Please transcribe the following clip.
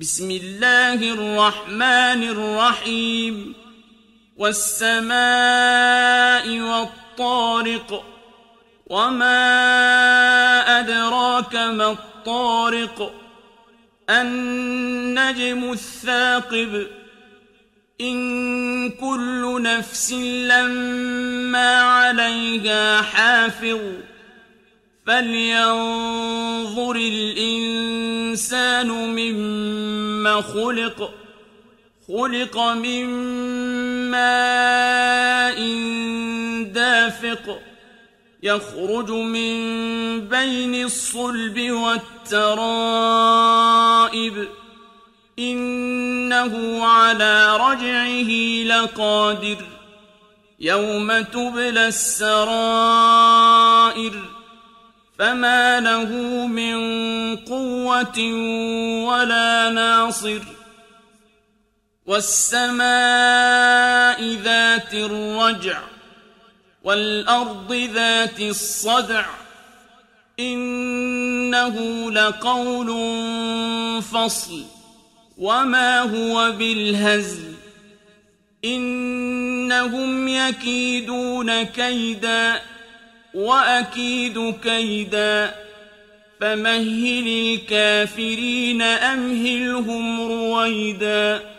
بسم الله الرحمن الرحيم. والسماء والطارق وما أدراك ما الطارق. النجم الثاقب. إن كل نفس لما عليها حافظ. فلينظر الإنسان مما خلق خلق من ماء دافق يخرج من بين الصلب والترائب. إنه على رجعه لقادر يوم تبلى السرائر. فما له من قوة ولا ناصر والسماء ذات الرجع والأرض ذات الصدع إنه لقول فصل وما هو بالهزل إنهم يكيدون كيدا وأكيد كيدا. فمهل الكافرين أمهلهم رويداً.